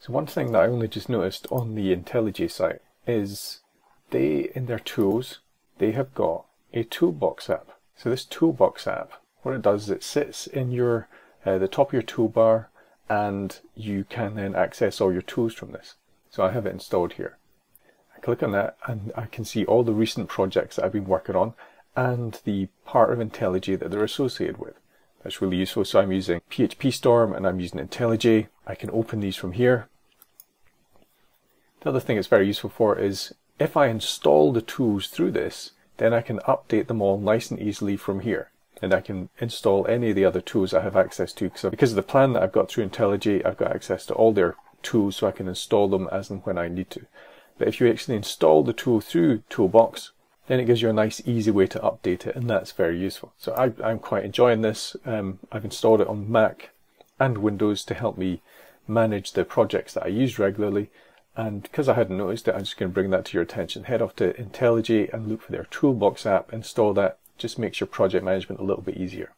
So one thing that I only just noticed on the IntelliJ site is they, in their tools, they have got a toolbox app. So this toolbox app, what it does is it sits in your uh, the top of your toolbar and you can then access all your tools from this. So I have it installed here. I click on that and I can see all the recent projects that I've been working on and the part of IntelliJ that they're associated with. That's really useful. So I'm using PHP Storm and I'm using IntelliJ. I can open these from here. The other thing it's very useful for is if I install the tools through this, then I can update them all nice and easily from here. And I can install any of the other tools I have access to. So because of the plan that I've got through IntelliJ, I've got access to all their tools so I can install them as and when I need to. But if you actually install the tool through Toolbox, then it gives you a nice easy way to update it and that's very useful. So I, am quite enjoying this. Um, I've installed it on Mac and Windows to help me manage the projects that I use regularly and because I hadn't noticed it I'm just going to bring that to your attention. Head off to IntelliJ and look for their Toolbox app, install that, just makes your project management a little bit easier.